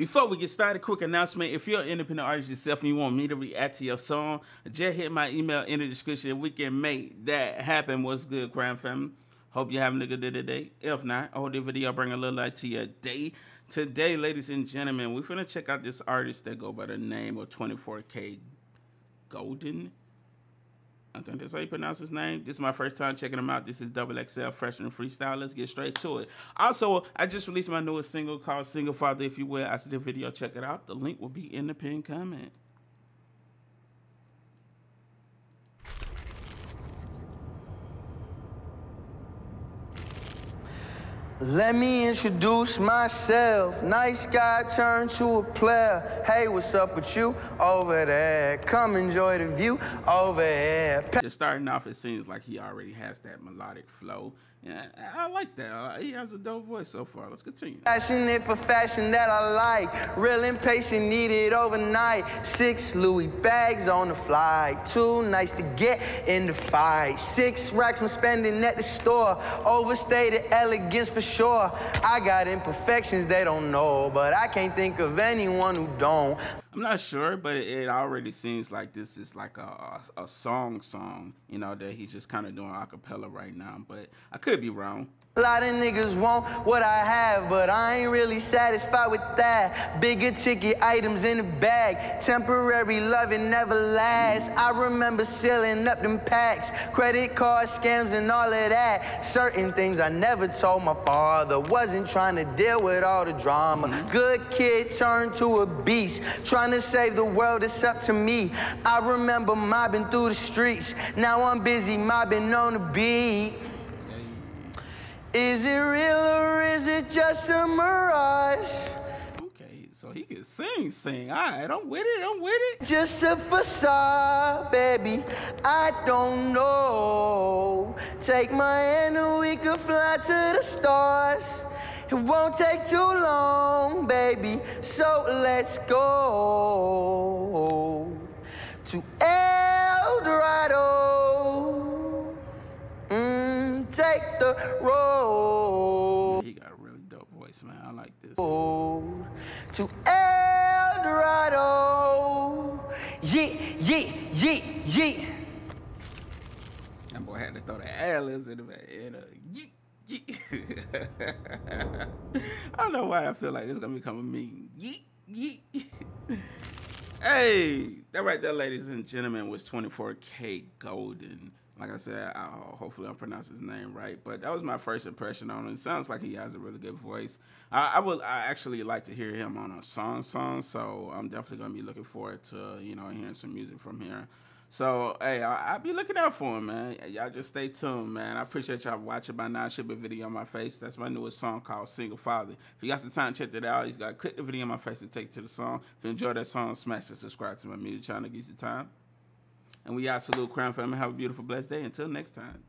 Before we get started, quick announcement. If you're an independent artist yourself and you want me to react to your song, just hit my email in the description. We can make that happen. What's good, Crown Family? Hope you're having a good day today. If not, I hope the video bring a little light to your day. Today, ladies and gentlemen, we're going to check out this artist that go by the name of 24K Golden. I think that's how you pronounce his name. This is my first time checking him out. This is Double XL Freshman Freestyle. Let's get straight to it. Also, I just released my newest single called Single Father. If you will, after the video, check it out. The link will be in the pinned comment. Let me introduce myself. Nice guy turned to a player. Hey, what's up with you over there? Come enjoy the view over here. Just starting off, it seems like he already has that melodic flow. Yeah, I like that. Uh, he has a dope voice so far. Let's continue. Fashion, Passionate for fashion that I like. Real impatient, needed overnight. Six Louis bags on the fly. Too nice to get in the fight. Six racks I'm spending at the store. Overstated elegance for sure. I got imperfections they don't know, but I can't think of anyone who don't. I'm not sure, but it, already seems like this is like a, a, a song song, you know, that he's just kind of doing a cappella right now. But I could be wrong. A lot of niggas want what I have, but I ain't really satisfied with that. Bigger ticket items in the bag. Temporary loving never lasts. I remember sealing up them packs. Credit card scams and all of that. Certain things I never told my father. Wasn't trying to deal with all the drama. Mm -hmm. Good kid turned to a beast. Trying to save the world, it's up to me. I remember mobbing through the streets. Now I'm busy mobbing on the beat. Is it real or is it just a mirage? Okay, so he can sing, sing. All right, I'm with it, I'm with it. Just a facade, baby. I don't know. Take my hand and we could fly to the stars. It won't take too long, baby. So let's go to El Dorado mm, take the road. Dope voice, man. I like this. Oh to El Dorado. Yeah, yeah, yeah, yeah. That boy had to throw the alias in the in a yeet. I don't know why I feel like this is gonna become a meme. Yeet, yeet. hey, that right there, ladies and gentlemen, was 24K Golden like I said, I, hopefully I'm pronouncing his name right. But that was my first impression on him. It sounds like he has a really good voice. I, I would I actually like to hear him on a song song. So I'm definitely gonna be looking forward to you know hearing some music from here. So hey, I, will be looking out for him, man. Y'all just stay tuned, man. I appreciate y'all watching my non shipping video on my face. That's my newest song called Single Father. If you got some time, check that out. You got to click the video on my face to take to the song. If you enjoy that song, smash the subscribe to my music channel. Give you time. And we out. Salute Crown Family. Have a beautiful, blessed day. Until next time.